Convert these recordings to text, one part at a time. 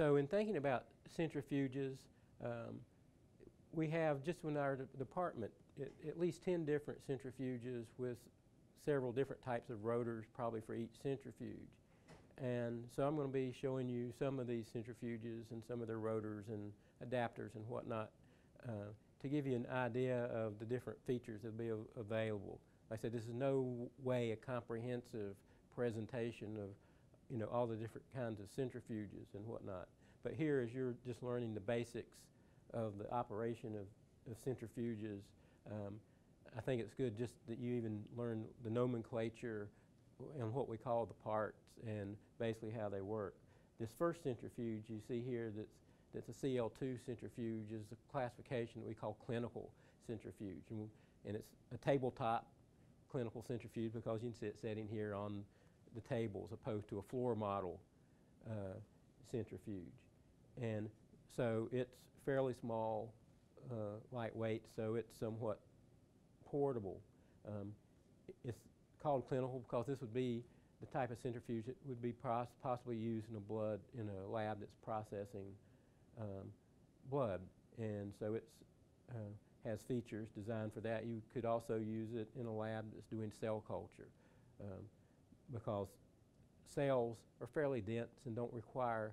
so in thinking about centrifuges, um, we have just in our department at, at least 10 different centrifuges with several different types of rotors probably for each centrifuge. And so I'm going to be showing you some of these centrifuges and some of their rotors and adapters and whatnot uh, to give you an idea of the different features that will be available. Like I said, this is no way a comprehensive presentation of you know all the different kinds of centrifuges and whatnot. But here, as you're just learning the basics of the operation of, of centrifuges, um, I think it's good just that you even learn the nomenclature and what we call the parts and basically how they work. This first centrifuge you see here that's, that's a CL2 centrifuge is a classification that we call clinical centrifuge. And, and it's a tabletop clinical centrifuge because you can see it sitting here on the table as opposed to a floor model uh, centrifuge. And so it's fairly small, uh, lightweight, so it's somewhat portable. Um, it's called clinical because this would be the type of centrifuge that would be pos- possibly used in a blood in a lab that's processing um, blood, and so it's uh, has features designed for that. You could also use it in a lab that's doing cell culture um, because cells are fairly dense and don't require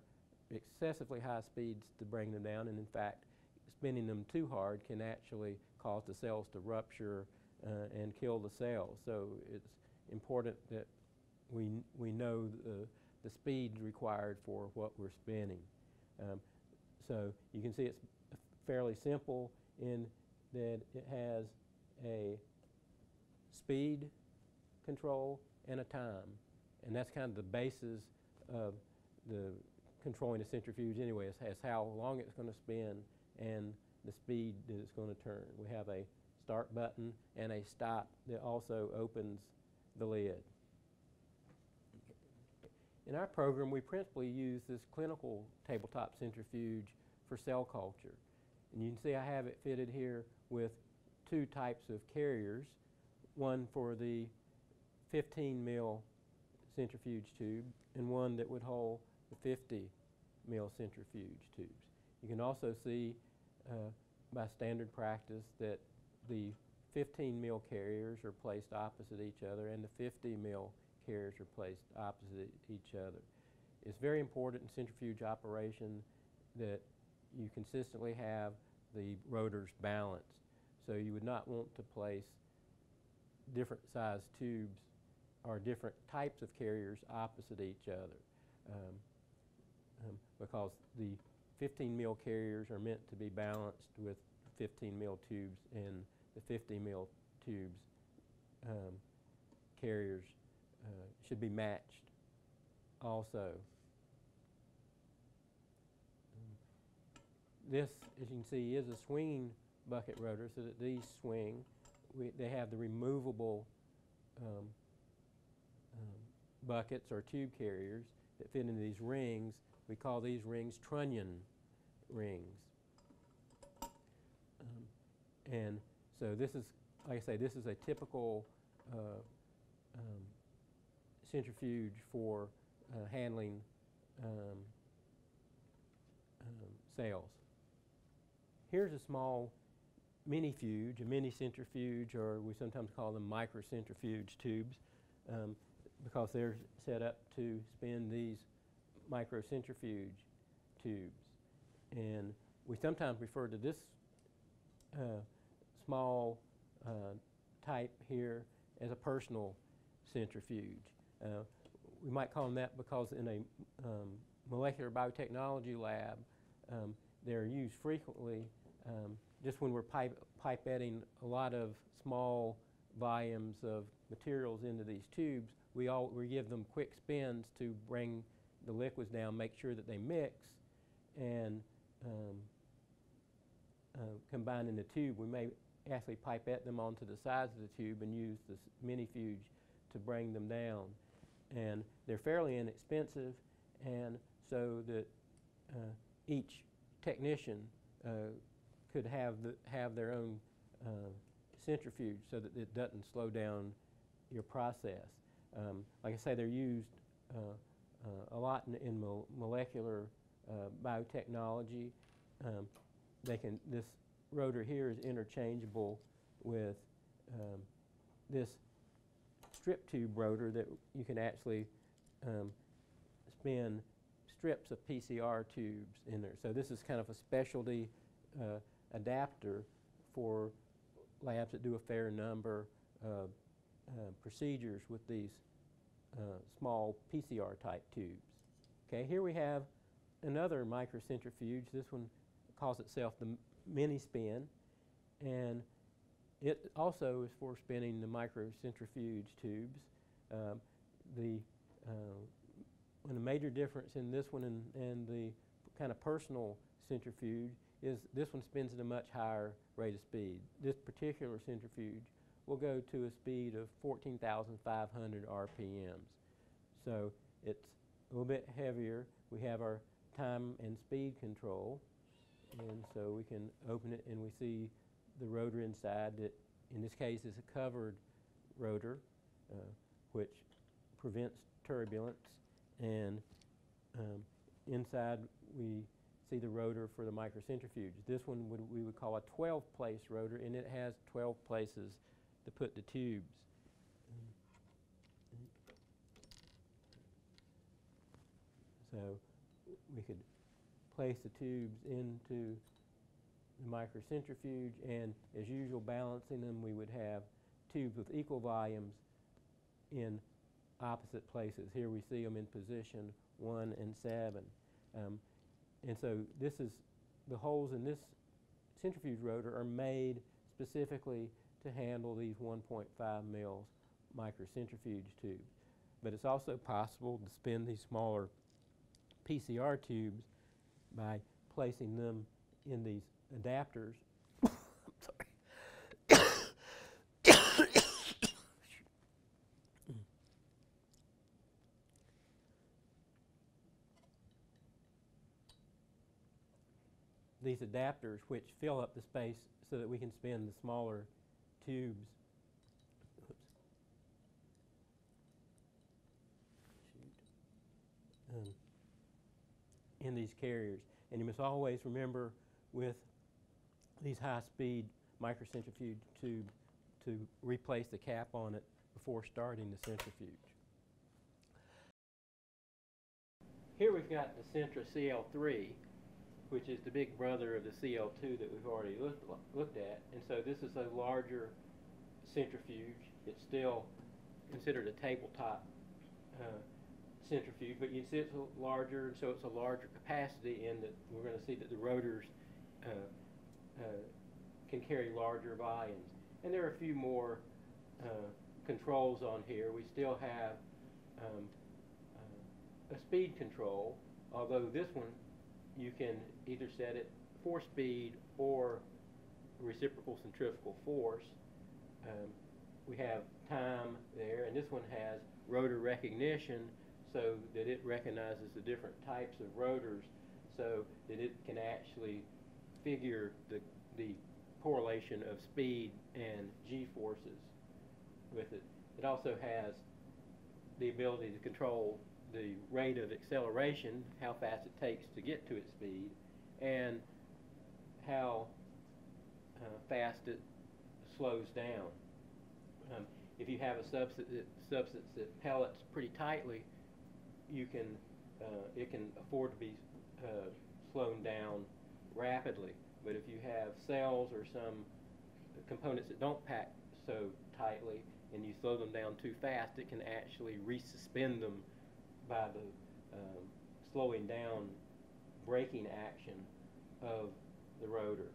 excessively high speeds to bring them down, and in fact, spinning them too hard can actually cause the cells to rupture uh, and kill the cells. So it's important that we, we know the, the speed required for what we're spinning. Um, so you can see it's fairly simple in that it has a speed control and a time. And that's kind of the basis of the controlling a centrifuge anyway, is, is how long it's going to spin and the speed that it's going to turn. We have a start button and a stop that also opens the lid. In our program, we principally use this clinical tabletop centrifuge for cell culture. And you can see I have it fitted here with two types of carriers, one for the 15 mil centrifuge tube and one that would hold the 50 mil centrifuge tubes. You can also see uh, by standard practice that the 15 mil carriers are placed opposite each other and the 50 mil carriers are placed opposite each other. It's very important in centrifuge operation that you consistently have the rotors balanced. So you would not want to place different size tubes or different types of carriers opposite each other um, um, because the 15 mil carriers are meant to be balanced with 15 mil tubes and the 50 mil tubes um, carriers uh, should be matched also. This, as you can see, is a swinging bucket rotor so that these swing. We, they have the removable um, um, buckets or tube carriers that fit into these rings. We call these rings trunnion rings. Um, and so this is, like I say, this is a typical uh, um, centrifuge for uh, handling um, um, cells. Here's a small mini fuge, a mini centrifuge, or we sometimes call them microcentrifuge tubes um, because they're set up to spin these microcentrifuge tubes. And we sometimes refer to this uh, small uh, type here as a personal centrifuge. Uh, we might call them that because in a um, molecular biotechnology lab, um, they're used frequently um, just when we're pipe pipetting a lot of small volumes of materials into these tubes, we, all, we give them quick spins to bring the liquids down, make sure that they mix, and um, uh, combine in the tube. We may actually pipette them onto the sides of the tube and use this minifuge to bring them down. And they're fairly inexpensive, and so that uh, each technician uh, could have, the, have their own uh, centrifuge so that it doesn't slow down your process. Um, like I say, they're used uh, a lot in, in mo molecular uh, biotechnology. Um, they can, this rotor here is interchangeable with um, this strip tube rotor that you can actually um, spin strips of PCR tubes in there. So this is kind of a specialty uh, adapter for labs that do a fair number of uh, procedures with these uh, small PCR type tubes. Okay, here we have another microcentrifuge. This one calls itself the mini spin and it also is for spinning the microcentrifuge tubes. Um, the uh, and a major difference in this one and, and the kind of personal centrifuge is this one spins at a much higher rate of speed. This particular centrifuge will go to a speed of 14,500 RPMs. So it's a little bit heavier. We have our time and speed control. And so we can open it and we see the rotor inside that in this case is a covered rotor uh, which prevents turbulence and um, inside we see the rotor for the microcentrifuge. This one would, we would call a 12 place rotor and it has 12 places to put the tubes. So we could place the tubes into the microcentrifuge and as usual balancing them we would have tubes with equal volumes in opposite places. Here we see them in position one and seven. Um, and so this is, the holes in this centrifuge rotor are made specifically to handle these 1.5 mils microcentrifuge tubes. But it's also possible to spin these smaller PCR tubes by placing them in these adapters. these adapters which fill up the space so that we can spin the smaller tubes. Um, in these carriers. And you must always remember with these high-speed microcentrifuge tubes to replace the cap on it before starting the centrifuge. Here we've got the Centra CL3, which is the big brother of the CL2 that we've already looked, looked at. And so this is a larger centrifuge. It's still considered a tabletop uh, centrifuge, but you see it's larger, and so it's a larger capacity in that we're going to see that the rotors uh, uh, can carry larger volumes. And there are a few more uh, controls on here. We still have um, uh, a speed control, although this one you can either set it for speed or reciprocal centrifugal force. Um, we have time there, and this one has rotor recognition so that it recognizes the different types of rotors so that it can actually figure the, the correlation of speed and g-forces with it. It also has the ability to control the rate of acceleration, how fast it takes to get to its speed, and how uh, fast it slows down. Um, if you have a substance that, substance that pellets pretty tightly, you can uh, it can afford to be uh, slowed down rapidly. But if you have cells or some components that don't pack so tightly and you slow them down too fast, it can actually resuspend them by the um, slowing down braking action of the rotor.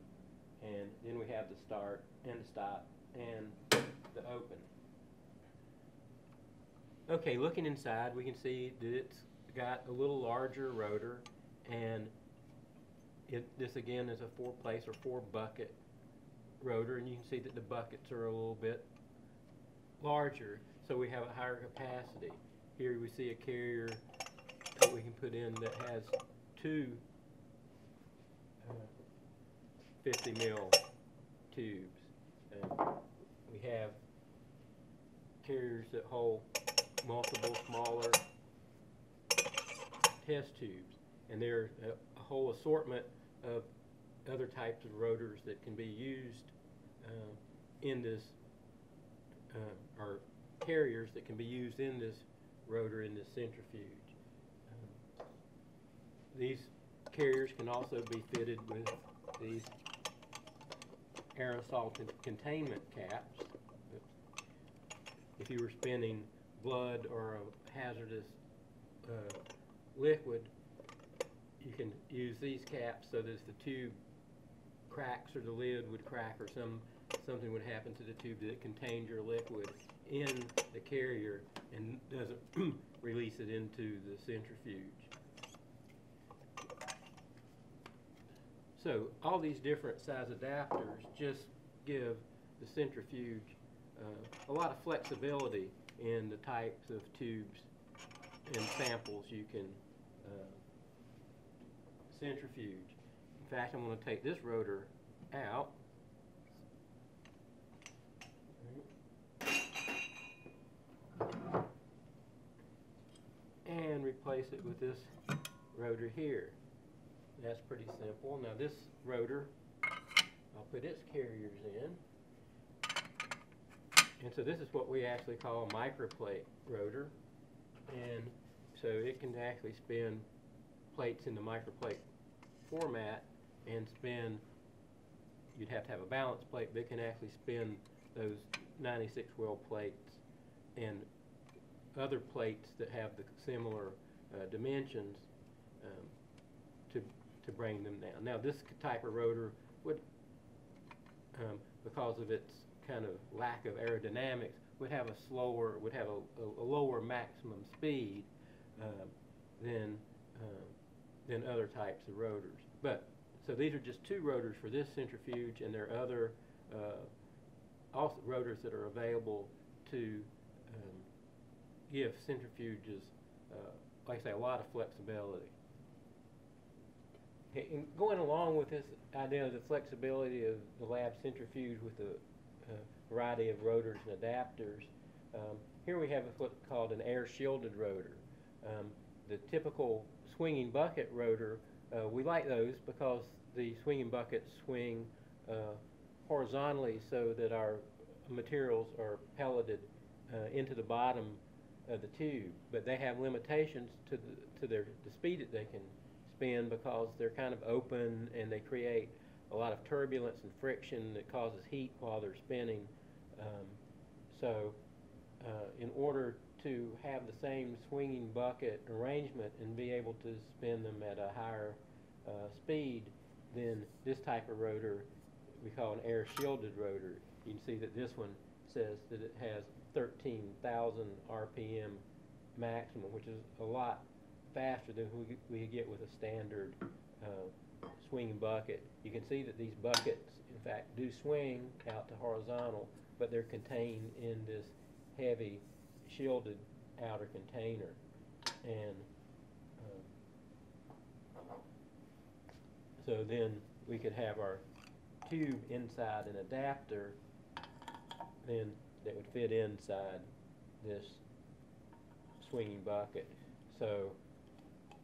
And then we have the start and the stop and the open. Okay, looking inside, we can see that it's got a little larger rotor, and it, this again is a four-place or four-bucket rotor, and you can see that the buckets are a little bit larger, so we have a higher capacity. Here we see a carrier that we can put in that has two uh, 50 mil tubes. And we have carriers that hold multiple smaller test tubes. and there's a, a whole assortment of other types of rotors that can be used uh, in this, uh, or carriers that can be used in this rotor in this centrifuge. These carriers can also be fitted with these aerosol con- containment caps. If you were spinning blood or a hazardous uh, liquid, you can use these caps so that if the tube cracks or the lid would crack or some something would happen to the tube that contained your liquid in the carrier and doesn't release it into the centrifuge. So all these different size adapters just give the centrifuge uh, a lot of flexibility in the types of tubes and samples you can uh, centrifuge. In fact, I'm going to take this rotor out. And replace it with this rotor here. That's pretty simple. Now this rotor, I'll put its carriers in. And so this is what we actually call a microplate rotor. And so it can actually spin plates in the microplate format and spin, you'd have to have a balance plate, but it can actually spin those 96 well plates and other plates that have the similar uh, dimensions um, to, bring them down. Now this type of rotor would, um, because of its kind of lack of aerodynamics, would have a slower, would have a, a, a lower maximum speed uh, than, uh, than other types of rotors. But, so these are just two rotors for this centrifuge, and there are other uh, also rotors that are available to um, give centrifuges, uh, like I say, a lot of flexibility. And going along with this idea of the flexibility of the lab centrifuge with the uh, variety of rotors and adapters, um, here we have what's called an air shielded rotor. Um, the typical swinging bucket rotor, uh, we like those because the swinging buckets swing uh, horizontally so that our materials are pelleted uh, into the bottom of the tube. But they have limitations to the, to their the speed that they can spin because they're kind of open and they create a lot of turbulence and friction that causes heat while they're spinning. Um, so uh, in order to have the same swinging bucket arrangement and be able to spin them at a higher uh, speed, then this type of rotor we call an air shielded rotor. You can see that this one says that it has 13,000 RPM maximum, which is a lot faster than we, we get with a standard uh, swinging bucket. You can see that these buckets, in fact, do swing out to horizontal, but they're contained in this heavy shielded outer container. And um, so then we could have our tube inside an adapter then that would fit inside this swinging bucket. So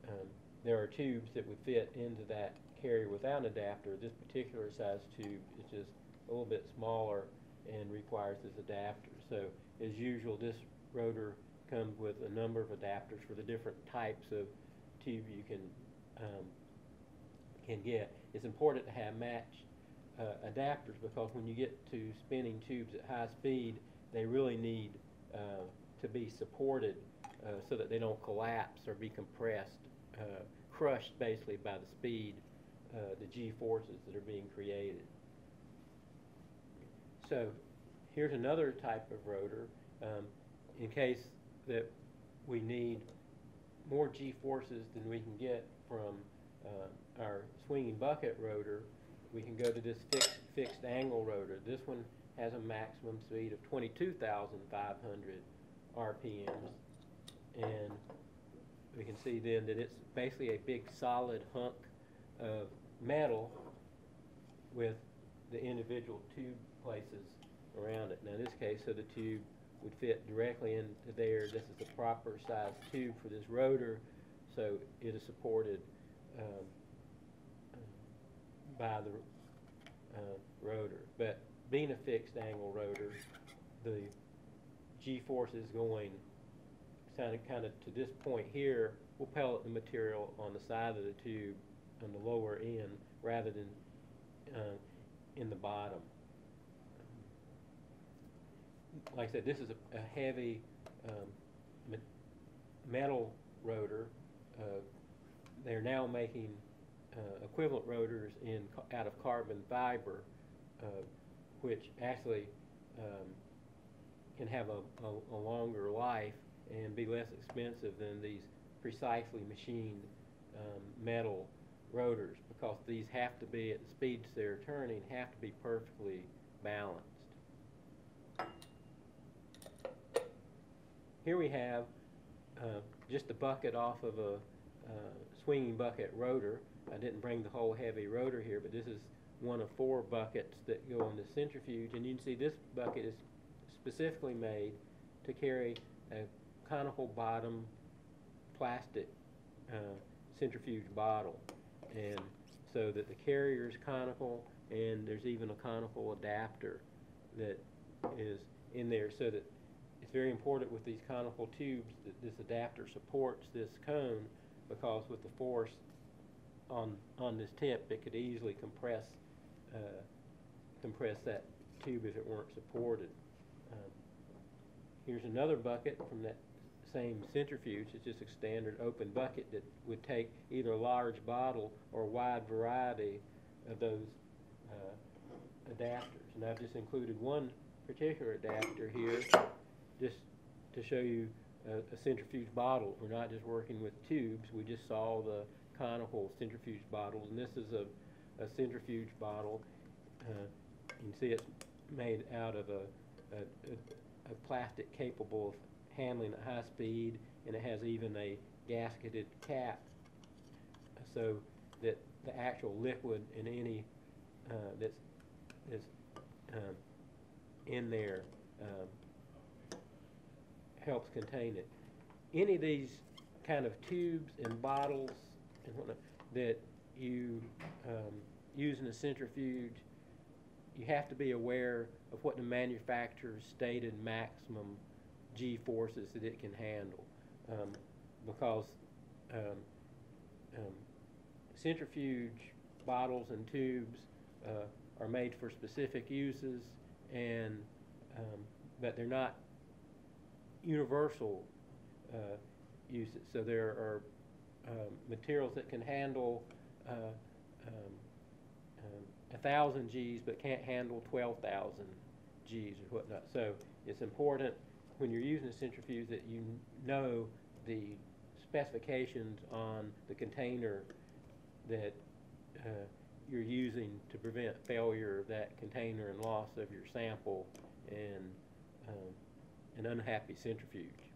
um, there are tubes that would fit into that carrier without an adapter. This particular size tube is just a little bit smaller and requires this adapter. So as usual, this rotor comes with a number of adapters for the different types of tube you can um, can get. It's important to have matched uh, adapters because when you get to spinning tubes at high speed, they really need uh, to be supported uh, so that they don't collapse or be compressed, uh, crushed basically by the speed, uh, the G forces that are being created. So here's another type of rotor um, in case that we need more G forces than we can get from uh, our swinging bucket rotor we can go to this fixed, fixed angle rotor. This one has a maximum speed of 22,500 RPMs. And we can see then that it's basically a big solid hunk of metal with the individual tube places around it. Now in this case, so the tube would fit directly into there. This is the proper size tube for this rotor, so it is supported um, by the uh, rotor. But being a fixed angle rotor, the G-force is going kind of, kind of to this point here, we'll pellet the material on the side of the tube on the lower end rather than uh, in the bottom. Like I said, this is a, a heavy um, metal rotor. Uh, they're now making uh, equivalent rotors in out of carbon fiber, uh, which actually um, can have a, a, a longer life and be less expensive than these precisely machined um, metal rotors because these have to be at the speeds they're turning have to be perfectly balanced. Here we have uh, just a bucket off of a uh, swinging bucket rotor. I didn't bring the whole heavy rotor here, but this is one of four buckets that go in the centrifuge. And you can see this bucket is specifically made to carry a conical bottom plastic uh, centrifuge bottle. And so that the carrier is conical and there's even a conical adapter that is in there so that it's very important with these conical tubes that this adapter supports this cone because with the force on on this tip it could easily compress uh, compress that tube if it weren't supported. Um, here's another bucket from that same centrifuge. It's just a standard open bucket that would take either a large bottle or a wide variety of those uh, adapters. And I've just included one particular adapter here just to show you a, a centrifuge bottle. We're not just working with tubes. We just saw the conical centrifuge bottles. And this is a, a centrifuge bottle. Uh, you can see it's made out of a, a, a, a plastic capable of handling at high speed, and it has even a gasketed cap so that the actual liquid in any uh, that's, that's um, in there um, helps contain it. Any of these kind of tubes and bottles and whatnot that you um, use in a centrifuge, you have to be aware of what the manufacturer's stated maximum G forces that it can handle. Um, because um, um, centrifuge bottles and tubes uh, are made for specific uses, and um, but they're not universal uh, uses. So there are um, materials that can handle uh, um, um, a thousand Gs, but can't handle twelve thousand Gs or whatnot. So it's important when you're using a centrifuge that you know the specifications on the container that uh, you're using to prevent failure of that container and loss of your sample and um, an unhappy centrifuge.